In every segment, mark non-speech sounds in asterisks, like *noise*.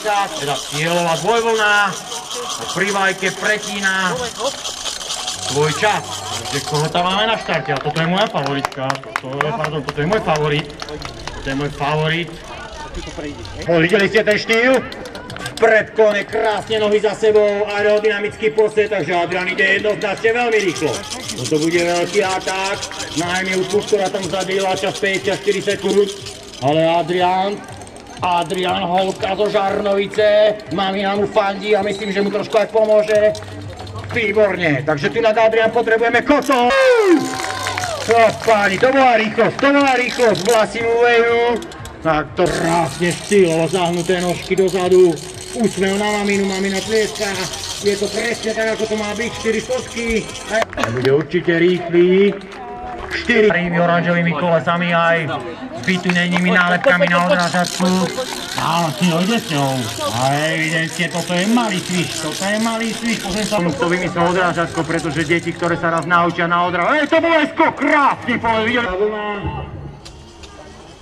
Monika, teda cieľová dvojvlna, pri vajke pretína svoj čas. Takže koho tam máme na štarte? A toto je moja favoritka. Toto, pardon, toto je môj favorit. Toto je môj favorit. Videli ste ten štýl? Pred kone, krásne nohy za sebou, aerodynamický posed, takže Adrian ide jednoznačne veľmi rýchlo. Toto bude veľký atak na Emilku, ktorá tam zadýla čas 54 sekúnd. Ale Adrian, Adrian Holka zo Žarnovice, mamina mu fandí a myslím, že mu trošku aj pomôže. Výborne, takže tu na Adrian potrebujeme kocov. No páni, to bola rýchlosť, to bola rýchlosť, vlasy mu vejú. Tak to krásne štýlovo zahnuté nožky dozadu. Úsmev na maminu, mamina tlieska. Je to presne tak, ako to má byť, 4 stotky. Bude určite rýchly. 4 oranžovými kolesami aj vytunenými nálepkami na odrážačku. Áno, si ide s ňou. A evidentne, toto je malý sviš, toto je malý sviš. Pozriem sa, kto vymyslel odrážačko, pretože deti, ktoré sa raz naučia na odrážačku. Ej, to bol skok, krásny, povedal, videli.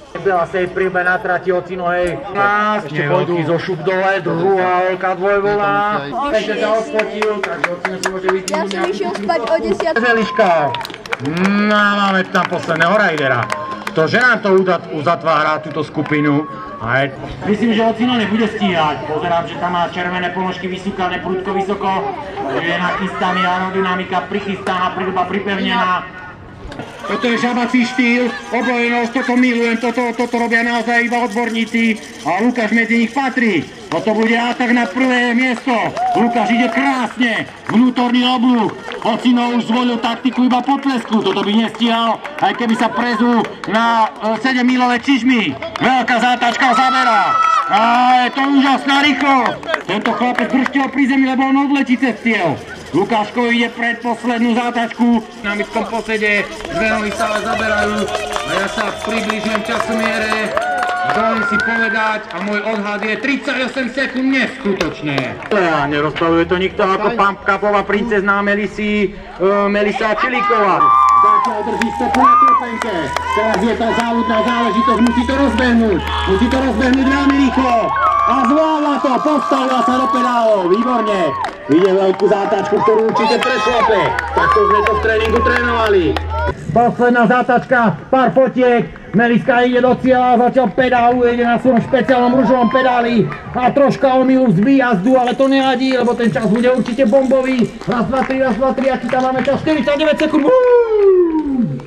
Byla sa jej príbe na trati ocino, hej. Krásne, veľký zo šup dole, druhá veľká dvojvolá. Takže sa odfotil, takže ocino si môže byť. Ja som išiel spať o 10. Zeliška. No, máme tam posledného rajdera. To, že nám to uzatvára túto skupinu. Aj, myslím, že Ocino nebude stíhať. Pozerám, že tam má červené ponožky vysúkané prudko vysoko. Je nachystaný aerodynamika, prichystaná, prilba pripevnená. Toto je žabací štýl, obojenosť, toto milujem, toto, toto robia naozaj iba odborníci a Lukáš medzi nich patrí. Toto bude atak na prvé miesto. Lukáš ide krásne, vnútorný oblúk. Ocino už zvolil taktiku iba potlesku, toto by nestíhal, aj keby sa prezú na 7 e, milové čižmy. Veľká zátačka zabera. A je to úžasná rýchlosť. Tento chlapec brštil pri zemi, lebo on odletí cez cieľ. Lukáško ide pred poslednú zátačku. Na mytkom posede dve nohy stále zaberajú a ja sa približujem časomiere. Dovolím si povedať a môj odhad je 38 sekúnd neskutočné. A nerozpravuje to nikto ako Pampkapová princezná Melisi, uh, Melisa Čelíková. Zatiaľ drží stopu na klopenke. Teraz je tá závodná záležitosť, musí to rozbehnúť. Musí to rozbehnúť veľmi rýchlo. A zvládla to, postavila sa do pedálov, výborne. Ide veľkú zátačku, ktorú určite prešlape. Takto sme to v tréningu trénovali. Posledná zátačka, pár fotiek. Meliska ide do cieľa, zatiaľ pedálu, ide na svojom špeciálnom ružovom pedáli a troška omylu z výjazdu, ale to nevadí, lebo ten čas bude určite bombový. Raz, dva, tri, raz, dva, tri, aký tam máme čas? 49 sekúnd.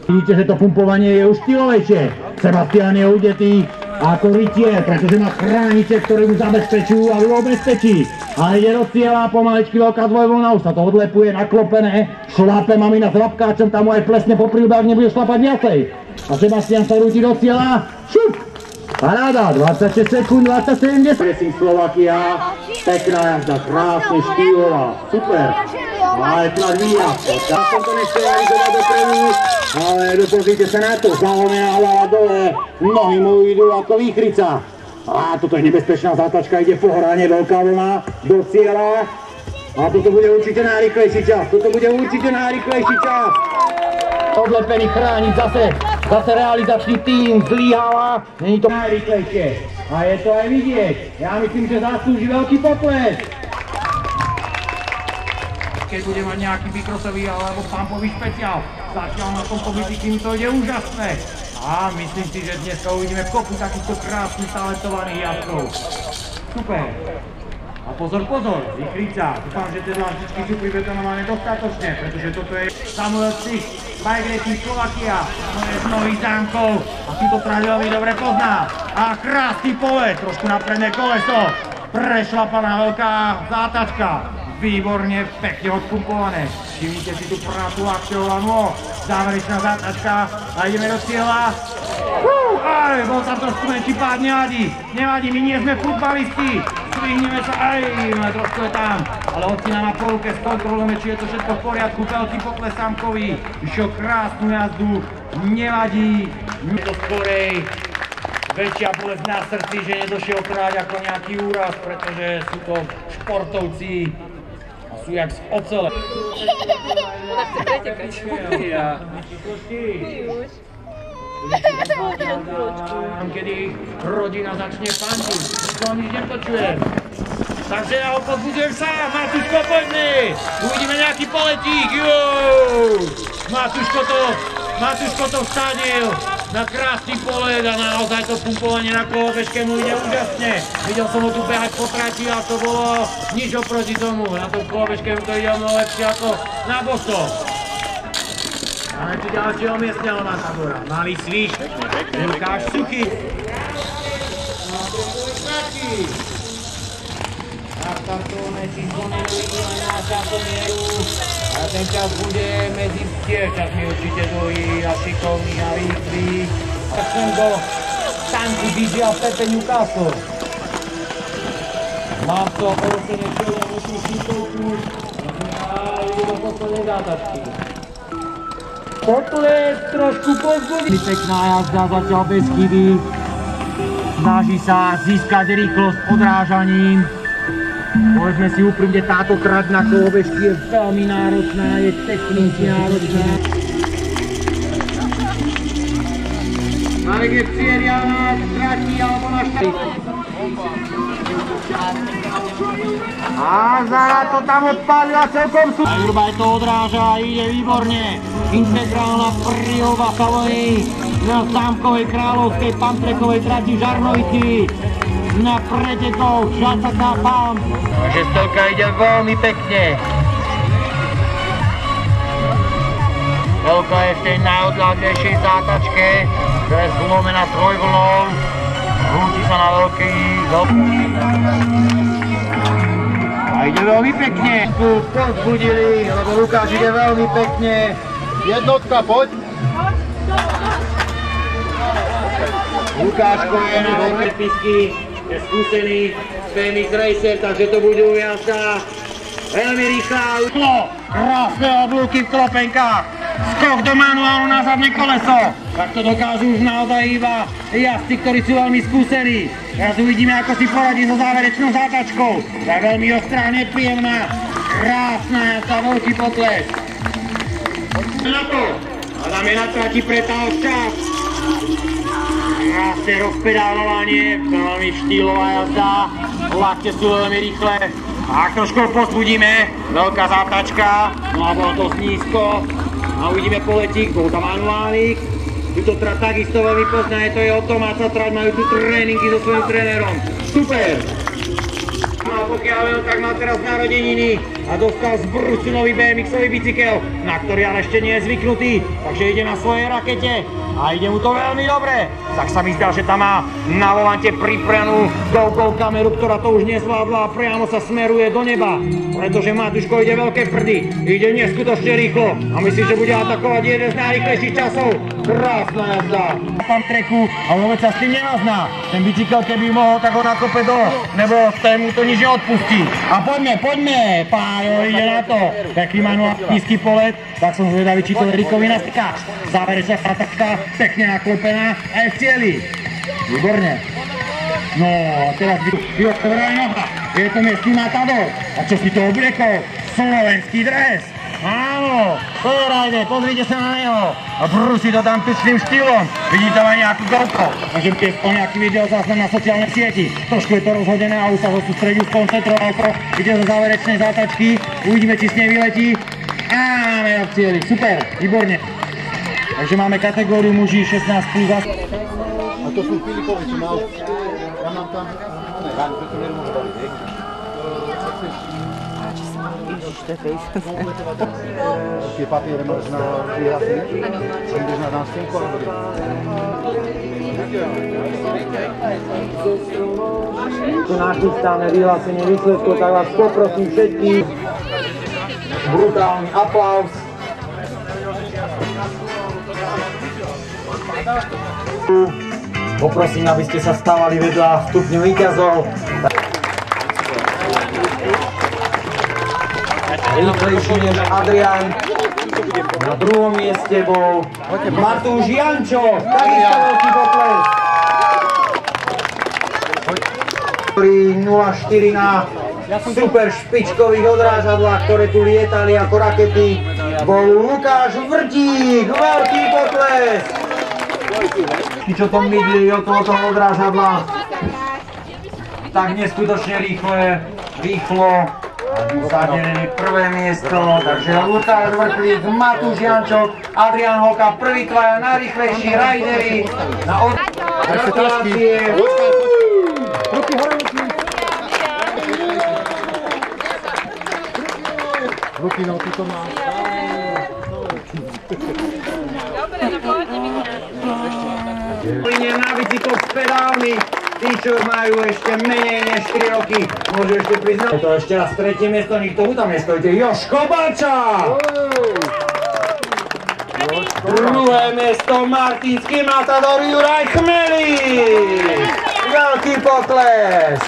Vidíte, že to pumpovanie je už štýlovejšie. Sebastian je udetý ako rytier, pretože má chránice, ktoré mu zabezpečujú a ho bezpečí. A ide do cieľa, pomaličky veľká dvojvolna, už sa to odlepuje, naklopené, šlape mamina s labkáčom, tam mu aj plesne po prílbách, nebude šlapať viacej. A Sebastian sa rúti do cieľa, šup! Paráda, 26 sekúnd, 27, 10. Pressing Slovakia, pekná jazda, krásne štýlová, super. Ale nás výjazd, ja som to nechcel realizovať dopredu, ale dopozrite sa na to, zalomená hlava dole, nohy mu idú ako výchrica. A toto je nebezpečná zátačka, ide po hrane, veľká vlna do cieľa. A toto bude určite najrychlejší čas, toto bude určite najrychlejší čas. Odlepený chrániť zase, zase realizačný tým zlíhala, není to najrychlejšie. A je to aj vidieť, ja myslím, že zaslúži veľký potles. Keď bude mať nejaký vykrosový alebo pumpový špeciál, zatiaľ na tom tým to ide úžasné. A myslím si, že dneska uvidíme kopu takýchto krásnych talentovaných jazdcov. Super. A pozor, pozor, vychríca. Dúfam, že tie dlažičky sú pribetonované dostatočne, pretože toto je Samuel Cich, Racing Slovakia, moje z nových zámkov a túto trať veľmi dobre pozná. A krásny poved, trošku na predné koleso, prešlapaná veľká zátačka. Výborne, pekne odpumpované. Všimnite si tú prácu akciovanú. Záverečná zátačka a ideme do cieľa. Uh, aj, bol tam trošku menší pád, nevadí. Nevadí, my nie sme futbalisti. Svihneme sa, aj, no trošku je tam. Ale odcina na polke, skontrolujeme, či je to všetko v poriadku. Veľký pokles sámkový. Išiel krásnu jazdu. Nevadí. Je to skorej väčšia bolesť na srdci, že nedošiel kráť ako nejaký úraz, pretože sú to športovci, sú jak z ocele. Pretekať. Kedy rodina začne fantiť, to nič nepočujem. Takže ja ho podbudujem sám. Matúško, poďme. Uvidíme nejaký poletík. Juuu. Matúško to, Matúško to vsadil na krásny polet a naozaj to pumpovanie na kolobežke mu ide úžasne. Videl som ho tu behať po trati a to bolo nič oproti tomu. Na tom kolobežke mu to ide mnoho lepšie ako na boso. Máme tu ďalšieho miestneho matadora. Malý sviš, Lukáš Suchy. Nastartujeme číslo nevidíme na časomieru. A ten čas bude medzi tiež časmi určite dlhý a šikovný a rýchly. Tak sem do tanku DJ Pepe Newcastle. Mám to čelo, musím si kouknúť. A ide do poslednej zátačky. Potles trošku pozbudí. Pekná jazda zatiaľ bez chyby. Snaží sa získať rýchlosť odrážaním. Povedzme si úprimne, táto trať na kolobežky je veľmi náročná, je technicky náročná. Marek je cieľia na trati alebo na štati. A Zara to tam odpálila celkom sú. Aj Urbaj to odráža, ide výborne. Integrálna príhova Savonej na Sámkovej kráľovskej pantrekovej trati Žarnovity na pretekoch Šacaká Pam. Takže stelka ide veľmi pekne. Veľká je v tej najodľadnejšej zátačke, to je zlomená trojvlnou. Hrúti sa na veľký, A ide veľmi pekne. Tu pozbudili, lebo Lukáš ide veľmi pekne. Jednotka, poď. Lukáško je na prepisky, je skúsený BMX Racer, takže to budú jazda veľmi rýchla. Krásne oblúky v klopenkách, skok do manuálu na zadné koleso. Tak to dokážu už naozaj iba jazdci, ktorí sú veľmi skúsení. Teraz uvidíme, ako si poradí so záverečnou zátačkou. To je veľmi ostrá, nepríjemná, krásna jazda, veľký potles. Na to, Adam je na trati čas. Krásne rozpedálovanie, veľmi štýlová jazda, lakte sú veľmi rýchle. A trošku pozbudíme, veľká zátačka, no a bolo dosť nízko. A uvidíme poletík, bol tam manuálik. Tuto trať takisto veľmi poznaje, to je o tom, a sa trať majú tu tréningy so svojím trénerom. Super! No a pokiaľ tak mal teraz narodeniny a dostal z Brusu nový BMX-ový bicykel, na ktorý ale ešte nie je zvyknutý, takže ide na svojej rakete a ide mu to veľmi dobre. Tak sa mi zdá, že tam má na volante priprianú GoPro kameru, ktorá to už nezvládla a priamo sa smeruje do neba, pretože Matuško ide veľké prdy, ide neskutočne rýchlo a myslím, že bude atakovať jeden z najrýchlejších časov. Krásna jazda. Tam treku a vôbec sa s tým nemazná. Ten bicykel, keby mohol, tak ho nakope do, nebo tému to nič neodpustí. A poďme, poďme, Pájo ide na to. Pekný manuál, nízky polet, tak som zvedavý, či to Rikovi nastrká. Záverečná statačka, pekne naklopená a je v cieli. Výborne. No, teraz vyotvorá noha. Je to miestný matador. A čo si to obliekol? Slovenský dres. Áno, pozerajte, pozrite sa na neho. A brúsi to tam tučným štýlom. Vidí tam aj nejakú GoPro. Takže je to nejaký video záznam na sociálnej sieti. Trošku je to rozhodené a už sa ho sústredil, skoncentroval to. Ide do záverečnej zátačky. Uvidíme, či s nej vyletí. Ho v. Super, výborne. Takže máme kategóriu muží 16 plus a... To sú Filipovi, čo mal. Ja mám tam... Ne, ráno, preto nemôžem baviť, hej. *laughs* Tie papiere máš na vyhlásenie? Ideš na nástenku tu nachystané vyhlásenie výsledkov, tak vás poprosím všetkých. Brutálny aplaus. Poprosím, aby ste sa stávali vedľa stupňu víťazov. Rýchlejší než Adrian. Na druhom mieste bol Matúš Jančo. Takisto veľký potles. ktorý 0,4 na super špičkových odrážadlách, ktoré tu lietali ako rakety, bol Lukáš Vrtík, veľký potles! Tí, čo to mydli okolo toho odrážadla, tak neskutočne rýchle, rýchlo zadelili prvé miesto, takže Lukáš Vrchlík, Matúš Jančok, Adrian Holka, prvý tvaja najrychlejší rajdery na od... Gratulácie! Ruky hore, ruky. Ruky, no, ty to máš. Plynie na bicykloch s pedálmi, tí, čo majú ešte menej než 4 roky, môžu ešte priznať. To ešte raz tretie miesto, nikto mu tam nestojíte. Joško Bača! Druhé miesto Martinský Matador Juraj Chmelí! Veľký pokles!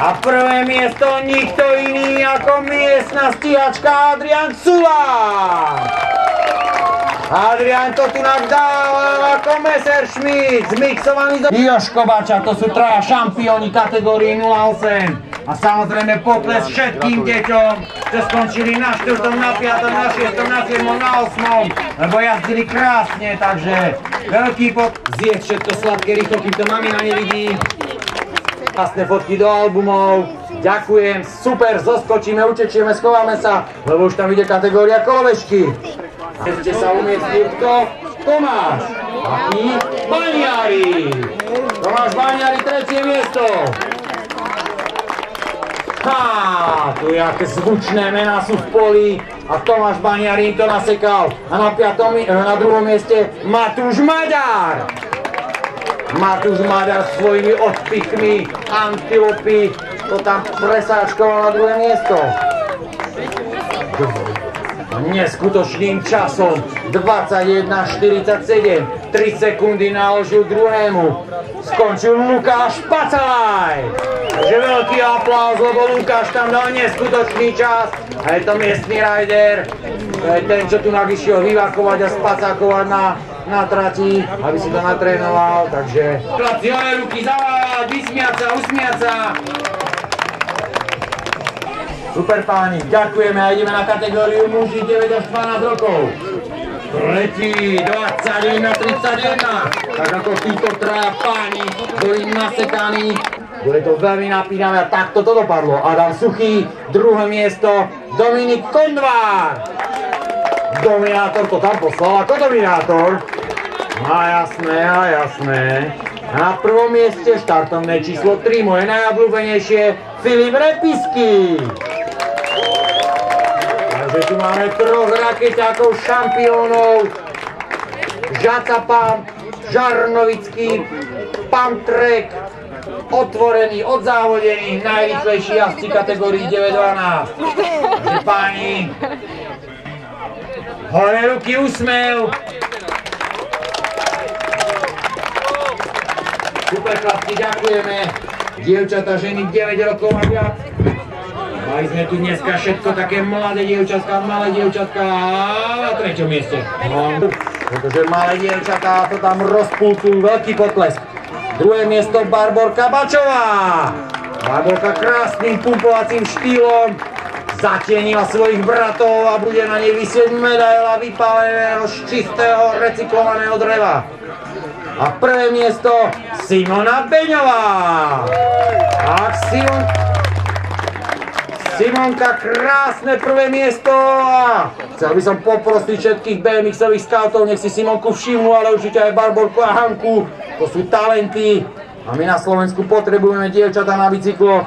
A prvé miesto nikto iný ako miestna stíhačka Adrian Cula! Adrian to tu nám dal ako Messerschmitt, zmixovaný do... Joško Bača, to sú traja šampióni kategórii 08. A samozrejme pokles všetkým deťom, čo skončili na 4., na 5., na 6., na 7., na 8. Lebo jazdili krásne, takže veľký pot... Zjeť všetko sladké rýchlo, kým to mamina nevidí. Krásne fotky do albumov. Ďakujem, super, zoskočíme, utečieme, schováme sa, lebo už tam ide kategória kolobežky. Ešte sa umiestnil kto? Tomáš. I Baňári. Tomáš Baňári, tretie miesto. Ha, tu jaké zvučné mená sú v poli a Tomáš im to nasekal. A na, piatom, na druhom mieste Matúš Maďar. Matúš Maďar svojimi odpichmi, antilopy, to tam presáčkoval na druhé miesto. Neskutočným časom 21.47, 3 sekundy naložil druhému. Skončil Lukáš Pacaj. Takže veľký aplauz, lebo Lukáš tam dal neskutočný čas. A je to miestný rider. To je ten, čo tu navyšiel vyvakovať a spacákovať na, na trati, aby si to natrénoval. Takže chlapci, hore ruky zavávať, vysmiať sa, usmiať sa. Super páni, ďakujeme a ideme na kategóriu muži 9 až 12 rokov. Tretí, 21 na 31. Tak ako títo traja páni boli nasekaní. Bude to veľmi napínavé a takto to dopadlo. Adam Suchý, druhé miesto, Dominik Kondvár. Dominátor to tam poslal ako Dominátor. A jasné, a jasné. Na prvom mieste štartovné číslo 3, moje najobľúbenejšie, Filip Repisky. Takže tu máme troch rakeťákov šampiónov. Žaca Pump, Žarnovický, Track, otvorený, odzávodený, najrýchlejší jazdci kategórii 912. Takže páni, hore ruky, úsmev. Super chlapci, ďakujeme. Dievčata, ženy 9 rokov a viac. Mali sme tu dneska všetko také mladé dievčatka, malé dievčatka na treťom mieste. Pretože malé dievčatá to tam rozpulcujú, veľký potlesk. Druhé miesto Barborka Bačová. Barborka krásnym pumpovacím štýlom zatienila svojich bratov a bude na nej vysieť medaila vypáleného z čistého recyklovaného dreva. A prvé miesto Simona Beňová. Tak Simon... Simonka, krásne prvé miesto chcel by som poprosiť všetkých BMX-ových scoutov, nech si Simonku všimnú, ale určite aj Barborku a Hanku, to sú talenty a my na Slovensku potrebujeme dievčatá na bicyklo.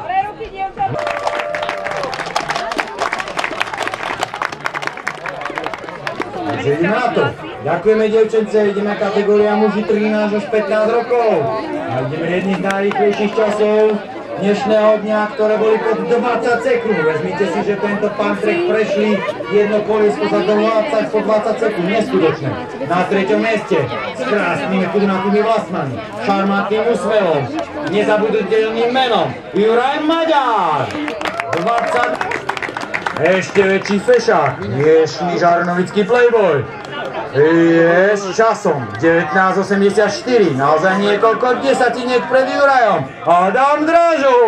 Takže ideme na to. Ďakujeme dievčence, ideme kategória muži 13 až 15 rokov. A ideme jedných najrýchlejších časov dnešného dňa, ktoré boli pod 20 sekúnd. Vezmite si, že tento pantrek prešli jedno koliesko za 20 po 20 sekúnd. Neskutočné. Na treťom mieste s krásnymi kudnatými vlastnami, šarmantným úsmevom, nezabudnutelným menom Juraj Maďar. 20 ešte väčší fešák, dnešný žarnovický playboy. Je s časom 1984, naozaj niekoľko desatiniek pred Jurajom. Adam Dražu!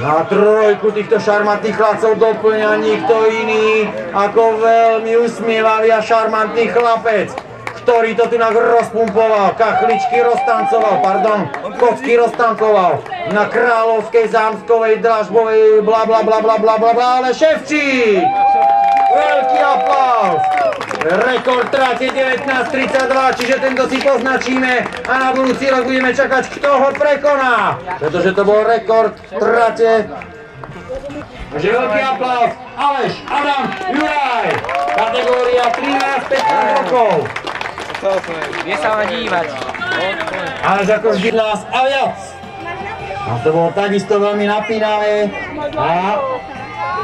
Na trojku týchto šarmantných chlapcov doplňa nikto iný ako veľmi usmievavý a šarmantný chlapec. Ktorý to tu nak rozpumpoval, kachličky roztancoval, pardon, kocky roztankoval na kráľovskej zámskovej dražbovej bla bla bla bla bla bla bla, ale Ševčík! Veľký aplaus! Rekord trate 19.32, čiže tento si poznačíme a na budúci rok budeme čakať, kto ho prekoná. Pretože to bol rekord trate. Takže veľký aplaus. Aleš, Adam, Juraj. Kategória 13-15 rokov. Vie sa ma dívať. Aleš ako vždy nás a viac. A to bolo takisto veľmi napínavé. A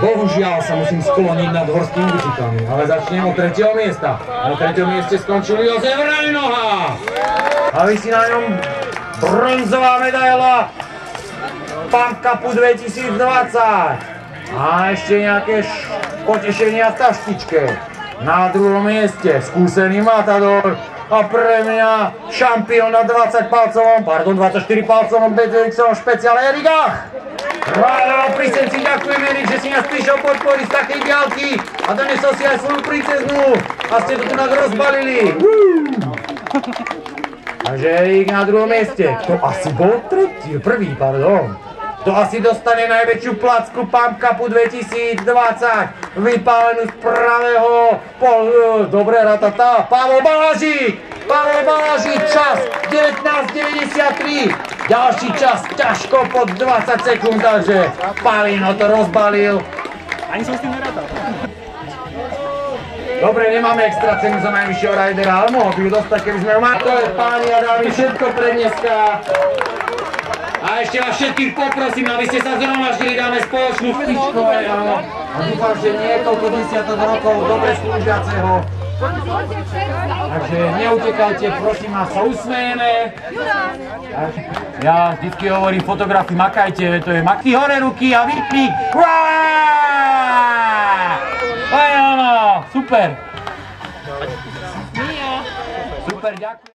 bohužiaľ sa musím skloniť nad horskými bicyklami. Ale začnem od tretieho miesta. Na treťom mieste skončil Jozef Rajnoha. A vysí na ňom bronzová medaila Pump Cupu 2020. A ešte nejaké potešenia v taštičke. Na druhom mieste skúsený matador a pre mňa šampión na 20 palcovom, pardon 24 palcovom BTX-ovom špeciále Erik Ach. Ráno pri senci ďakujem Erik, že si nás prišiel podporiť z takej diálky a donesol si aj svoju princeznú a ste to tu nás rozbalili. *laughs* Takže Erik na druhom mieste. To asi bol tretí, prvý, pardon. To asi dostane najväčšiu placku Pump Cupu 2020. Vypálenú z pravého pol... e, Dobre, ratata. Pavel Balážik! Pavel Balážik, čas 19.93. Ďalší čas ťažko pod 20 sekúnd, takže Palino to rozbalil. Ani som s tým nerátal. Dobre, nemáme extra cenu za najvyššieho rajdera, ale mohol by ju dostať, keby sme ju mali. To je páni a dámy všetko pre dneska. A ešte vás všetkých poprosím, aby ste sa zhromaždili, dáme spoločnú áno. A dúfam, že niekoľko desiatok rokov dobre slúžiaceho. Takže neutekajte, prosím vás, sa usmejeme. Ja vždycky hovorím fotografi, makajte, to je makni hore ruky a vypni. Super. Super, ďakujem.